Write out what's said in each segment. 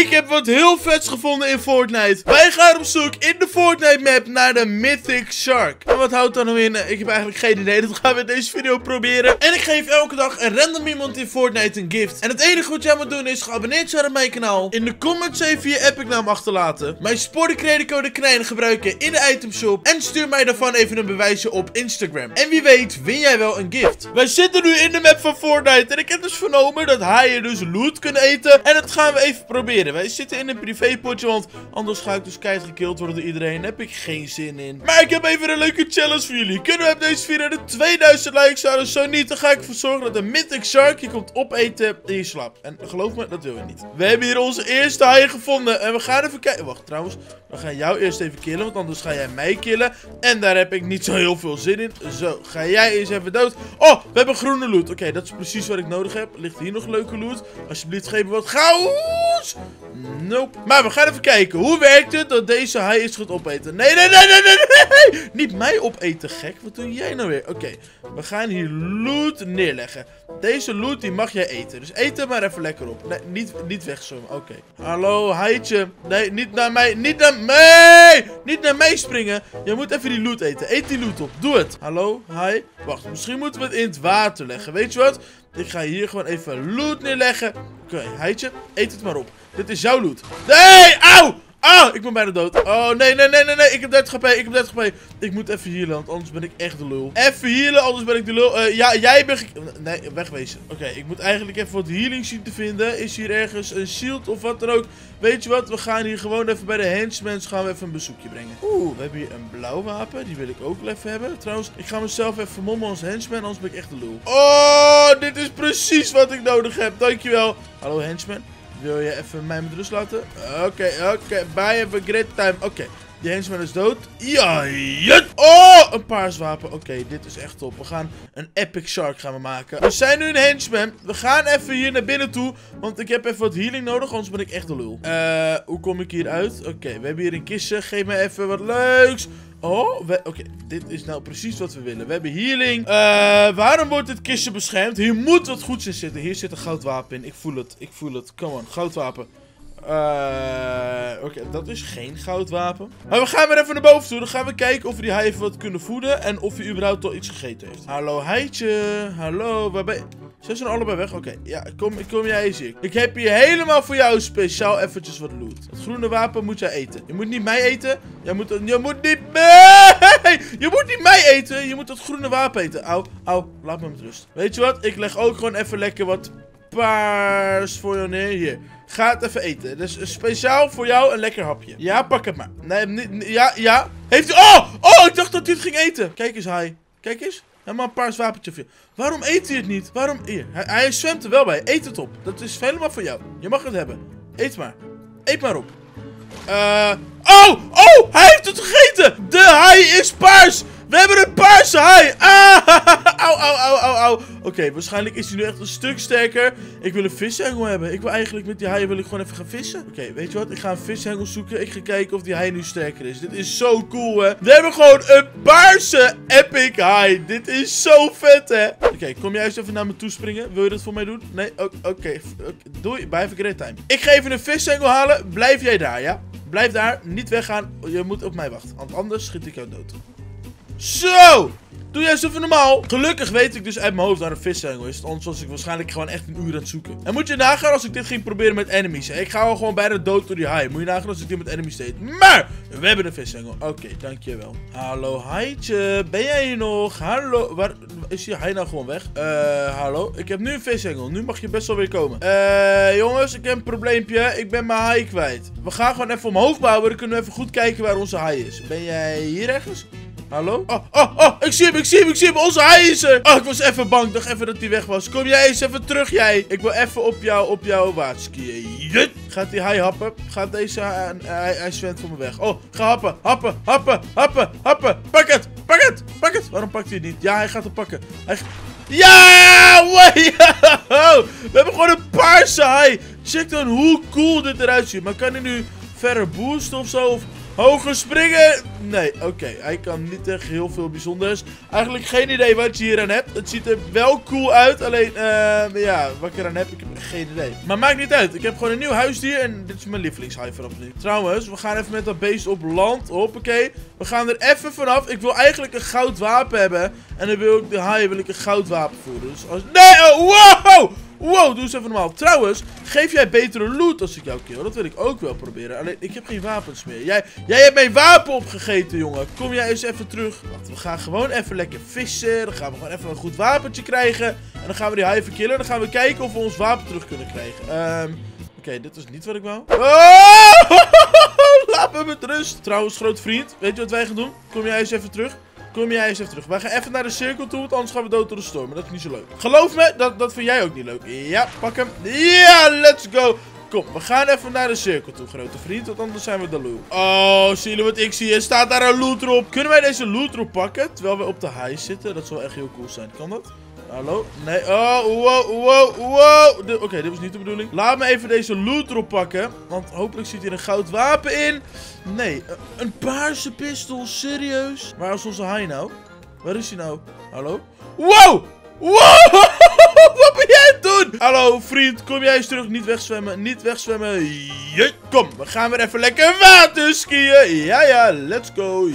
Ik heb wat heel vets gevonden in Fortnite. Wij gaan op zoek in de Fortnite map naar de Mythic Shark. En wat houdt dat nou in? Ik heb eigenlijk geen idee. Dat gaan we in deze video proberen. En ik geef elke dag een random iemand in Fortnite een gift. En het enige wat jij moet doen is geabonneerd zijn op mijn kanaal. In de comments even je epic naam achterlaten. Mijn sportcreditcode Knijn gebruiken in de itemshop. En stuur mij daarvan even een bewijsje op Instagram. En wie weet win jij wel een gift. Wij zitten nu in de map van Fortnite. En ik heb dus vernomen dat haaien dus loot kunnen eten. En dat gaan we even proberen. Wij zitten in een privépotje, want anders ga ik dus keihard gekild worden door iedereen. Daar heb ik geen zin in. Maar ik heb even een leuke challenge voor jullie. Kunnen we op deze video de 2000 likes halen? Zo niet, dan ga ik ervoor zorgen dat de Mythic Shark je komt opeten in je slap. En geloof me, dat wil je niet. We hebben hier onze eerste haai gevonden. En we gaan even kijken. Wacht, trouwens. We gaan jou eerst even killen, want anders ga jij mij killen. En daar heb ik niet zo heel veel zin in. Zo, ga jij eens even dood. Oh, we hebben groene loot. Oké, dat is precies wat ik nodig heb. Ligt hier nog leuke loot? Alsjeblieft, geef me wat goud. Nope. Maar we gaan even kijken. Hoe werkt het dat deze haai is gaat opeten? Nee, nee, nee, nee, nee, nee. Niet mij opeten, gek. Wat doe jij nou weer? Oké, we gaan hier loot neerleggen. Deze loot, die mag jij eten. Dus eet er maar even lekker op. Nee, niet, niet wegzoomen. Oké. Hallo, haaitje. Nee, niet naar mij. Niet naar mij. Niet naar mij springen. Je moet even die loot eten. Eet die loot op. Doe het. Hallo, hi. Wacht, misschien moeten we het in het water leggen. Weet je wat? Ik ga hier gewoon even loot neerleggen. Oké, okay, eet het maar op. Dit is jouw loot. Nee, auw! Ah, ik ben bijna dood. Oh, nee, nee, nee, nee, nee. Ik heb 30 HP, ik heb 30 HP. Ik moet even healen, want anders ben ik echt de lul. Even healen, anders ben ik de lul. Uh, ja, jij bent... Nee, wegwezen. Oké, ik moet eigenlijk even wat healing zien te vinden. Is hier ergens een shield of wat dan ook? Weet je wat? We gaan hier gewoon even bij de henchmen gaan we even een bezoekje brengen. Oeh, we hebben hier een blauw wapen. Die wil ik ook even hebben. Trouwens, ik ga mezelf even vermommen als henchman, anders ben ik echt de lul. Oh, dit is precies wat ik nodig heb. Dankjewel. Hallo henchman. Wil je even mij met rust laten? Oké, oké. Bye, have a great time. Oké. Die henchman is dood. Ja, ja. Oh, een paars wapen. Oké, dit is echt top. We gaan een epic shark gaan we maken. We zijn nu een henchman. We gaan even hier naar binnen toe. Want ik heb even wat healing nodig, anders ben ik echt de lul. Eh, hoe kom ik hier uit? Oké, we hebben hier een kistje. Geef me even wat leuks. Oh, oké. Dit is nou precies wat we willen. We hebben healing. Uh, waarom wordt dit kistje beschermd? Hier moet wat goeds in zitten. Hier zit een goudwapen in. Ik voel het. Ik voel het. Come on. Goudwapen. Uh, Oké, dat is geen goudwapen. Maar we gaan weer even naar boven toe. Dan gaan we kijken of we die haai even wat kunnen voeden. En of hij überhaupt al iets gegeten heeft. Hallo, heitje. Hallo, waar ben je? Zijn ze allebei weg? Oké, ja, kom, kom jij eens hier. Ik heb hier helemaal voor jou speciaal eventjes wat loot. Het groene wapen moet jij eten. Je moet niet mij eten. Je moet, je moet niet mij... Je moet niet mij eten. Je moet dat groene wapen eten. Au, au, laat me met rust. Weet je wat? Ik leg ook gewoon even lekker wat paars voor jou neer. Hier. Ga het even eten. Dus speciaal voor jou een lekker hapje. Ja, pak het maar. Nee, niet, ja, ja. Heeft hij... Oh! Oh, ik dacht dat hij het ging eten. Kijk eens, hij. Kijk eens. Helemaal een paars wapentje. Waarom eet hij het niet? Waarom... Hier. Hij, hij zwemt er wel bij. Eet het op. Dat is helemaal voor jou. Je mag het hebben. Eet maar. Eet maar op. Eh... oh! Oh! Hij heeft het gegeten! De haai is paars! We hebben een paarse haai! Ah! Au, au, au, au, au. Oké, waarschijnlijk is hij nu echt een stuk sterker. Ik wil een vishengel hebben. Ik wil eigenlijk met die haai wil ik gewoon even gaan vissen. Oké, weet je wat? Ik ga een vishengel zoeken. Ik ga kijken of die haai nu sterker is. Dit is zo cool, hè? We hebben gewoon een paarse epic haai. Dit is zo vet, hè? Oké, kom jij eens even naar me toe springen? Wil je dat voor mij doen? Nee? Oké, doei. Bye, a great time. Ik ga even een vishengel halen. Blijf jij daar, ja? Blijf daar. Niet weggaan. Je moet op mij wachten. Want anders schiet ik jou dood. Zo! Doe jij even normaal. Gelukkig weet ik dus uit mijn hoofd waar een vishengel is. Anders was ik waarschijnlijk gewoon echt een uur aan het zoeken. En moet je nagaan als ik dit ging proberen met enemies. Ik ga wel gewoon bijna dood door die haai. Moet je nagaan als ik dit met enemies deed. Maar we hebben een vishengel. Oké, dankjewel. Hallo, haaitje. Ben jij hier nog? Hallo. Waar is die haai nou gewoon weg? Eh, hallo. Ik heb nu een vishengel. Nu mag je best wel weer komen. Eh, jongens, ik heb een probleempje. Ik ben mijn haai kwijt. We gaan gewoon even omhoog bouwen. Dan kunnen we even goed kijken waar onze haai is. Ben jij hier ergens? Hallo? Oh, oh, oh, ik zie hem, ik zie hem, ik zie hem. Onze hij is er. Oh, ik was even bang. Ik dacht even dat hij weg was. Kom jij eens even terug, jij. Ik wil even op jou, op jouw waterskiën. Jut. Gaat die hij happen? Gaat deze, uh, hij, hij zwemt voor me weg. Oh, ga happen, happen, happen, happen, happen. Pak het, pak het, pak het. Waarom pakt hij het niet? Ja, hij gaat het pakken. Hij... Ja. We hebben gewoon een paarse haai. Check dan hoe cool dit eruit ziet. Maar kan hij nu verder boosten of zo? Of Hoger springen. Nee, oké. Hij kan niet echt heel veel bijzonders. Eigenlijk geen idee wat je hier aan hebt. Het ziet er wel cool uit. Alleen, eh, ja, wat ik eraan heb, ik heb geen idee. Maar maakt niet uit. Ik heb gewoon een nieuw huisdier. En dit is mijn lievelingshai vanaf nu. Trouwens, we gaan even met dat beest op land. Hoppakee. We gaan er even vanaf. Ik wil eigenlijk een goud wapen hebben. En dan wil ik de haai wil ik een goud wapen voeren. Dus als... Nee, oh, wow! Wow, doe eens even normaal. Trouwens, geef jij betere loot als ik jou kill? Dat wil ik ook wel proberen. Alleen, ik heb geen wapens meer. Jij, jij hebt mijn wapen opgegeten, jongen. Kom jij eens even terug. Wacht, we gaan gewoon even lekker vissen. Dan gaan we gewoon even een goed wapentje krijgen. En dan gaan we die haai killen. Dan gaan we kijken of we ons wapen terug kunnen krijgen. Ehm... Oké, dit is niet wat ik wou. Oh! Laat me met rust. Trouwens, groot vriend. Weet je wat wij gaan doen? Kom jij eens even terug. Kom jij eens even terug. Wij gaan even naar de cirkel toe, want anders gaan we dood door de storm. Maar dat is niet zo leuk. Geloof me, dat, dat vind jij ook niet leuk. Ja, pak hem. Ja, let's go. Kom, we gaan even naar de cirkel toe, grote vriend. Want anders zijn we de lul. Oh, zie wat ik zie? Er staat daar een loot erop. Kunnen wij deze loot erop pakken, terwijl we op de high zitten? Dat zou echt heel cool zijn. Kan dat? Hallo? Nee. Oh, wow, wow, wow. Oké, dit was niet de bedoeling. Laat me even deze loot erop pakken. Want hopelijk zit hier een goud wapen in. Nee, een paarse pistool. Serieus? Waar is onze haai nou? Waar is hij nou? Hallo? Wow! Wow! Wat doen? Hallo, vriend. Kom jij eens terug. Niet wegzwemmen. Niet wegzwemmen. Kom, we gaan weer even lekker water skiën. Ja, ja. Let's go.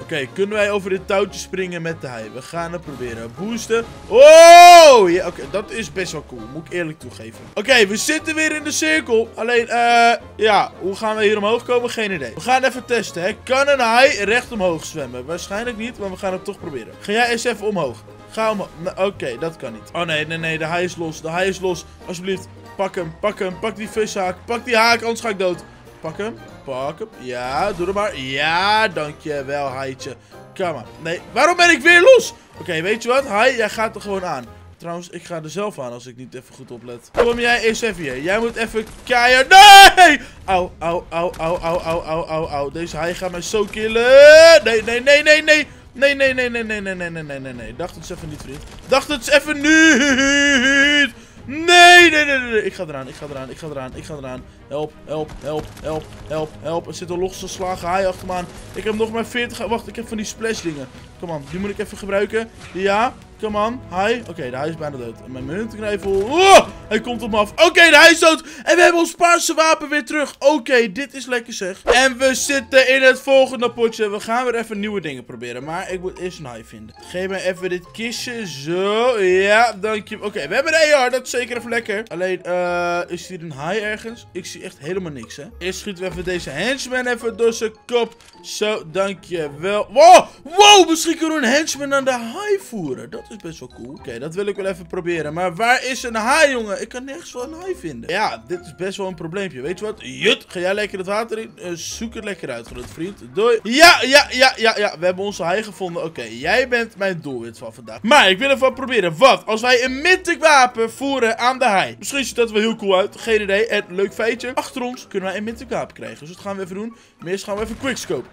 Oké, kunnen wij over dit touwtje springen met de hei? We gaan het proberen. Boosten. Oh! Oké. dat is best wel cool. Moet ik eerlijk toegeven. Oké, we zitten weer in de cirkel. Alleen, eh... ja, hoe gaan we hier omhoog komen? Geen idee. We gaan even testen, hè. Kan een haai recht omhoog zwemmen? Waarschijnlijk niet, maar we gaan het toch proberen. Ga jij eens even omhoog. Ga omhoog. Oké, dat kan niet. Oh nee, nee, nee. De haai is los. De haai is los. Alsjeblieft. Pak hem. Pak hem. Pak die vishaak. Pak die haak, anders ga ik dood. Pak hem. Pak hem. Ja, doe er maar. Ja, dankjewel, haaitje. Kom maar. Nee, waarom ben ik weer los? Oké, weet je wat? Haai, jij gaat er gewoon aan. Trouwens, ik ga er zelf aan als ik niet even goed oplet. Kom jij eens even hier. Jij moet even keihard... Nee! Au, au, au, au, au, au, au, au, au. Deze haai gaat mij zo killen. Nee, nee, nee, nee, nee. Nee, nee, nee, nee, nee, nee, nee, nee, nee, nee, nee. Dacht het even niet, vriend. Dacht het even niet. Nee, nee, nee, nee. Ik ga eraan, ik ga eraan, ik ga eraan, ik ga eraan. Help, help, help, help, help, help. Er zit een losgeslagen haai achter me aan. Ik heb nog maar 40... Wacht, ik heb van die splash dingen. Kom aan, die moet ik even gebruiken. Ja, Come on. Hi. Oké, de hij is bijna dood. En mijn muntenknijvel. Oh, hij komt op me af. Oké, de hij is dood. En we hebben ons paarse wapen weer terug. Oké, dit is lekker zeg. En we zitten in het volgende potje. We gaan weer even nieuwe dingen proberen. Maar ik moet eerst een haai vinden. Geef me even dit kistje. Zo. Ja, dankje. Oké, we hebben een AR. Dat is zeker even lekker. Alleen, uh, is hier een haai ergens? Ik zie echt helemaal niks, hè. Eerst schieten we even deze henchman even door zijn kop. Zo, dankjewel. Wow, wow. Misschien kunnen we een henchman aan de haai voeren. Dat is best wel cool. Oké, dat wil ik wel even proberen. Maar waar is een haai, jongen? Ik kan nergens wel een haai vinden. Ja, dit is best wel een probleempje. Weet je wat? Jut, ga jij lekker het water in? Uh, zoek het lekker uit, groot vriend. Doei. Ja, ja, ja, ja, ja. We hebben onze haai gevonden. Oké, jij bent mijn doelwit van vandaag. Maar ik wil even wat proberen. Wat? Als wij een mythic wapen voeren aan de haai. Misschien ziet dat wel heel cool uit. Geen idee. En leuk feitje. Achter ons kunnen wij een mythic krijgen. Dus dat gaan we even doen. Maar gaan we even quickscope.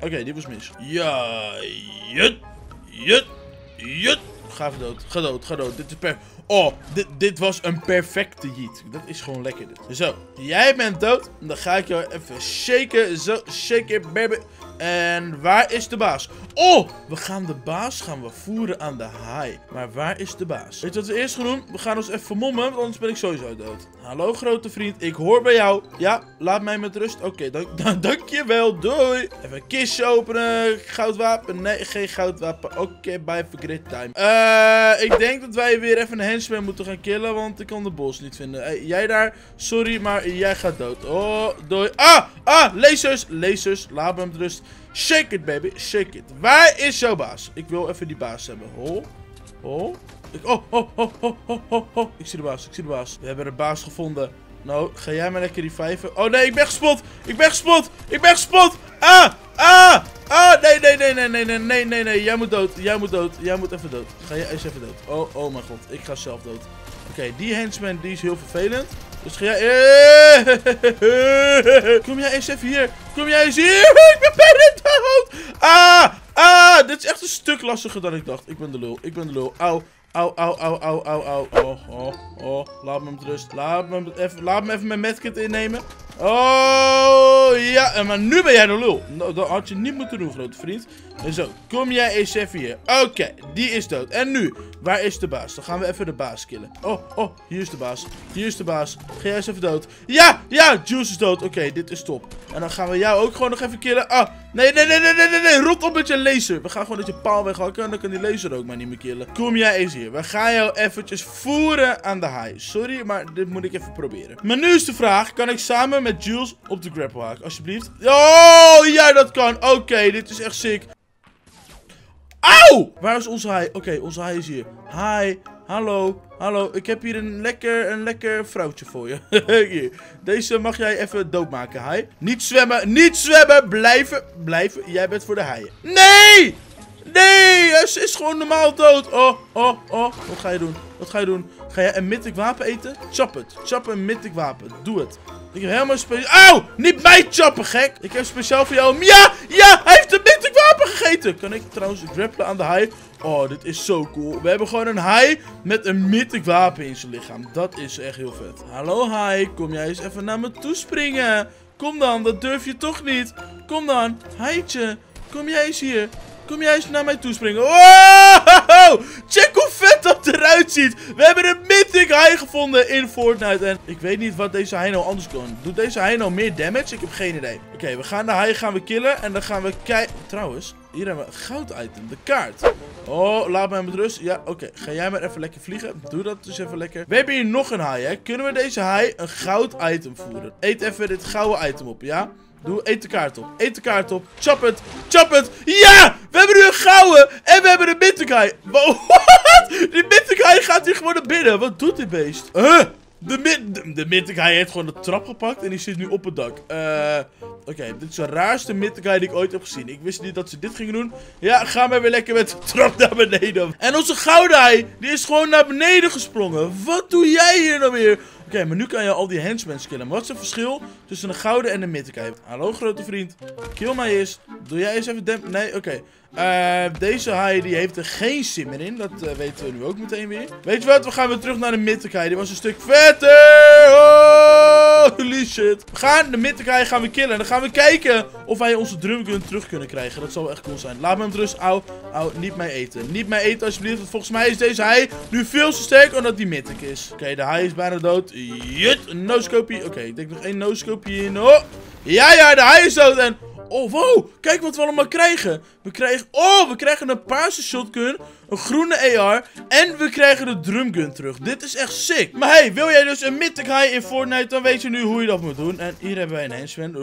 Oké, die was mis. Ja, jut, jut, jut. Ga dood. Ga dood, ga dood. Dit is per... Oh, dit, dit was een perfecte yeet. Dat is gewoon lekker dit. Zo, jij bent dood. Dan ga ik jou even shaken. Zo, shake it, baby. En waar is de baas? Oh, we gaan de baas gaan we voeren aan de haai. Maar waar is de baas? Weet je wat we eerst gaan doen? We gaan ons even vermommen, want anders ben ik sowieso dood. Hallo grote vriend, ik hoor bij jou. Ja, laat mij met rust. Oké, dank, dank, dankjewel. Doei. Even een kistje openen. Goudwapen. Nee, geen goudwapen. Oké, okay, bye for grid time. Eh, ik denk dat wij weer even een henchman moeten gaan killen, want ik kan de bos niet vinden. Hey, jij daar, sorry, maar jij gaat dood. Oh, doei. Ah, ah, lasers, lasers. Laat me met rust. Shake it, baby. Shake it. Waar is jouw baas? Ik wil even die baas hebben. Oh. Oh. Ik, oh, oh, oh, oh, oh, oh, oh. Ik zie de baas. Ik zie de baas. We hebben de baas gevonden. Nou, ga jij maar lekker die vijven. Oh nee, ik ben gespot. Ik ben gespot. Ik ben gespot. Ah, ah, ah. Nee, nee, nee, nee, nee, nee, nee, nee, nee. Jij moet dood. Jij moet dood. Jij moet even dood. Ga jij eens even dood. Oh, oh mijn god. Ik ga zelf dood. Oké, die henchman die is heel vervelend. Dus ga jij... Kom jij eens even hier. Kom jij eens hier. Ik ben bijna dood. Ah, ah. Dit is echt een stuk lastiger dan ik dacht. Ik ben de lul. Ik ben de lul. Auw. Auw, auw, auw, auw, auw, auw. Oh, oh, oh. Laat me met rust. Laat me even, laat me even mijn medkit innemen. Oh, ja. Maar nu ben jij de lul. Nou, dat had je niet moeten doen, grote vriend. En zo, kom jij eens even hier. Oké, die is dood. En nu, waar is de baas? Dan gaan we even de baas killen. Oh, oh, hier is de baas. Hier is de baas. Ga jij eens even dood. Ja, ja, Juice is dood. Oké, dit is top. En dan gaan we jou ook gewoon nog even killen. Ah, nee, nee, nee, nee, nee, nee, nee. Op met je laser. We gaan gewoon met je paal weghakken. En dan kan die laser ook maar niet meer killen. Kom jij eens hier. We gaan jou eventjes voeren aan de high. Sorry, maar dit moet ik even proberen. Maar nu is de vraag, kan ik samen met Jules op de grapple haken? Alsjeblieft. Oh, ja, dat kan. Oké, dit is echt sick. Auw! Waar is onze haai? Oké, onze haai is hier. Hi. Hallo. Hallo. Ik heb hier een lekker, een lekker vrouwtje voor je. Deze mag jij even doodmaken, haai. Niet zwemmen. Niet zwemmen. Blijven. Blijven. Jij bent voor de haaien. Nee! Nee! Ze is gewoon normaal dood. Oh, oh, oh. Wat ga je doen? Wat ga je doen? Ga jij een mythic wapen eten? Chop het. Chop een mythic wapen. Doe het. Ik heb helemaal speciaal... Auw! Niet mij choppen, gek! Ik heb speciaal voor jou... Ja! Ja! Hij heeft een mythic wapen gegeten! Kan ik trouwens grappelen aan de haai? Oh, dit is zo cool. We hebben gewoon een haai met een mythic wapen in zijn lichaam. Dat is echt heel vet. Hallo haai, kom jij eens even naar me toe springen? Kom dan, dat durf je toch niet. Kom dan, haaitje. Kom jij eens hier. Kom jij eens naar mij toe springen. Wow! Check hoe vet dat eruit ziet. We hebben een mythic high gevonden in Fortnite. En ik weet niet wat deze high nou anders kan. Doet deze high nou meer damage? Ik heb geen idee. Oké, we gaan de high gaan we killen. En dan gaan we kijken... Trouwens, hier hebben we een goud item. De kaart. Oh, laat mij met rust. Ja, oké. Ga jij maar even lekker vliegen. Doe dat dus even lekker. We hebben hier nog een high, hè. Kunnen we deze high een goud item voeren? Eet even dit gouden item op, ja? Doe, eet de kaart op. Eet de kaart op. Chop het. Chop het. Ja! We hebben nu een gouden. En we hebben een Mythic Wat? Die Mythic gaat hier gewoon naar binnen. Wat doet dit beest? Huh? De, mid de, heeft gewoon de trap gepakt en die zit nu op het dak. Eh, Oké, dit is de raarste Mythic die ik ooit heb gezien. Ik wist niet dat ze dit gingen doen. Ja, gaan we weer lekker met de trap naar beneden. En onze gouden die is gewoon naar beneden gesprongen. Wat doe jij hier nou weer? Oké, maar nu kan je al die henchmen killen. wat is het verschil tussen een gouden en een mythic Hallo grote vriend. Kill mij eens. Doe jij eens even demp... Nee, oké. Uh, deze haai die heeft er geen sim meer in. Dat uh, weten we nu ook meteen weer. Weet je wat? We gaan weer terug naar de mythic Die was een stuk vetter. Holy shit. We gaan de mythic gaan we killen. En dan gaan we kijken of wij onze drumgun terug kunnen krijgen. Dat zal echt cool zijn. Laat me hem rust. Au, au, niet mij eten. Niet mij eten alsjeblieft. Want volgens mij is deze haai nu veel te sterk omdat die mythic is. Oké, de haai is bijna dood. Jut, een no-scopie. Oké, ik denk nog één no-scopie in. Oh. Ja, ja, de haai is dood. En Oh, wow. Kijk wat we allemaal krijgen. We krijgen... Oh, we krijgen een paarse shotgun. Een groene AR. En we krijgen de drumgun terug. Dit is echt sick. Maar hey, wil jij dus een mythic high in Fortnite? Dan weet je nu hoe je dat moet doen. En hier hebben wij een henchman.